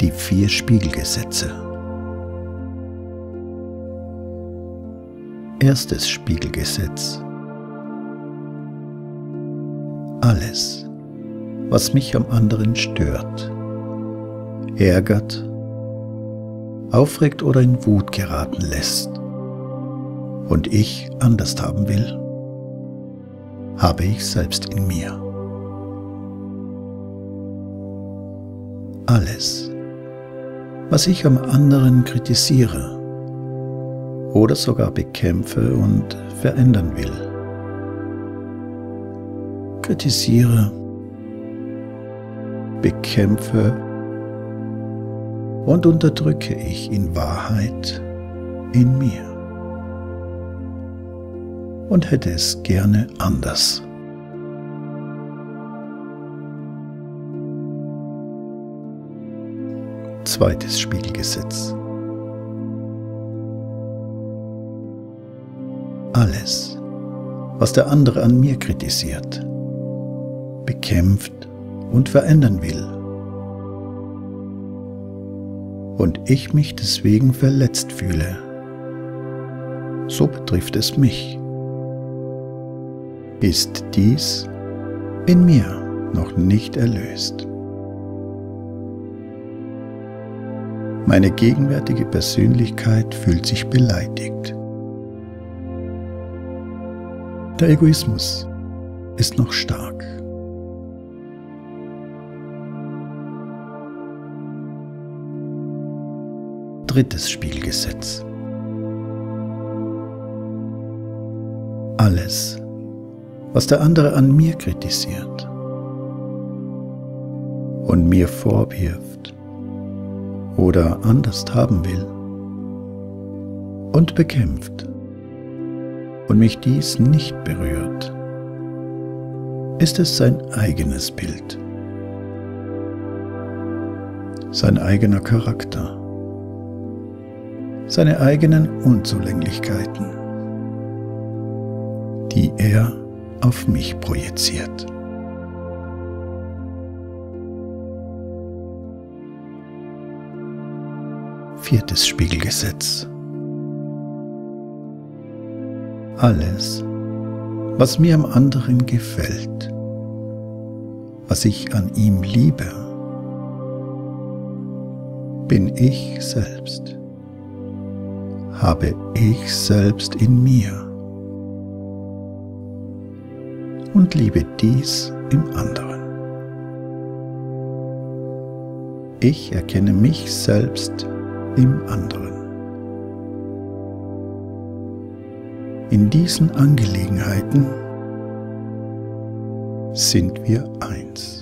Die vier Spiegelgesetze. Erstes Spiegelgesetz. Alles, was mich am anderen stört, ärgert, aufregt oder in Wut geraten lässt und ich anders haben will, habe ich selbst in mir. Alles, was ich am anderen kritisiere oder sogar bekämpfe und verändern will. Kritisiere, bekämpfe und unterdrücke ich in Wahrheit in mir und hätte es gerne anders. Zweites Spiegelgesetz. Alles, was der andere an mir kritisiert, bekämpft und verändern will, und ich mich deswegen verletzt fühle, so betrifft es mich. Ist dies in mir noch nicht erlöst? Meine gegenwärtige Persönlichkeit fühlt sich beleidigt. Der Egoismus ist noch stark. Drittes Spielgesetz. Alles, was der andere an mir kritisiert und mir vorwirft, oder anders haben will und bekämpft und mich dies nicht berührt, ist es sein eigenes Bild, sein eigener Charakter, seine eigenen Unzulänglichkeiten, die er auf mich projiziert. Viertes Spiegelgesetz. Alles, was mir am anderen gefällt, was ich an ihm liebe, bin ich selbst, habe ich selbst in mir und liebe dies im anderen. Ich erkenne mich selbst im anderen. In diesen Angelegenheiten sind wir eins.